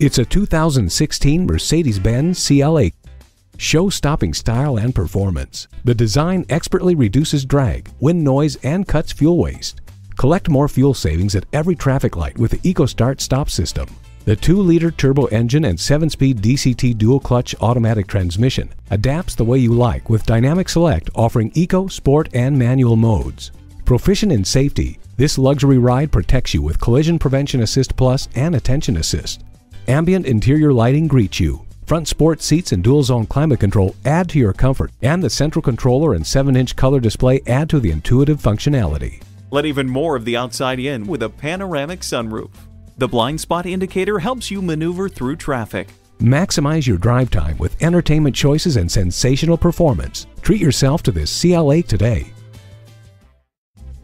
It's a 2016 Mercedes-Benz CLA. Show-stopping style and performance. The design expertly reduces drag, wind noise, and cuts fuel waste. Collect more fuel savings at every traffic light with the EcoStart stop system. The 2-liter turbo engine and 7-speed DCT dual-clutch automatic transmission adapts the way you like with Dynamic Select offering Eco, Sport, and Manual modes. Proficient in safety, this luxury ride protects you with Collision Prevention Assist Plus and Attention Assist. Ambient interior lighting greets you. Front sport seats and dual zone climate control add to your comfort, and the central controller and 7 inch color display add to the intuitive functionality. Let even more of the outside in with a panoramic sunroof. The blind spot indicator helps you maneuver through traffic. Maximize your drive time with entertainment choices and sensational performance. Treat yourself to this CLA today.